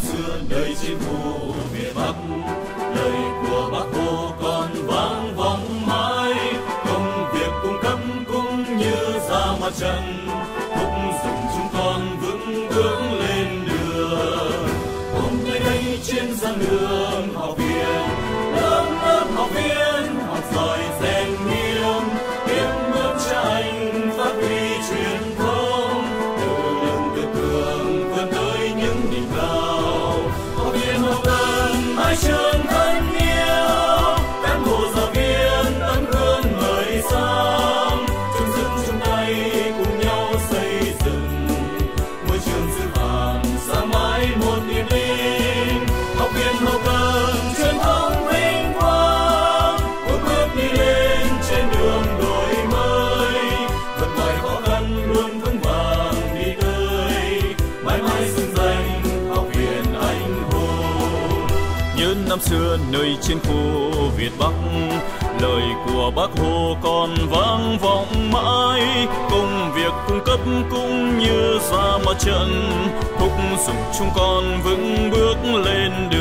sáng xưa nơi chim phủ miền bắc. Lời của bác hồ còn vang vọng mãi, công việc cung cấp cũng như ra mặt trận. năm xưa nơi trên khu Việt Bắc. Lời của bác Hồ còn vang vọng mãi công việc cung cấp cũng như ra mặt trận. Thúc giục chúng con vững bước lên đường.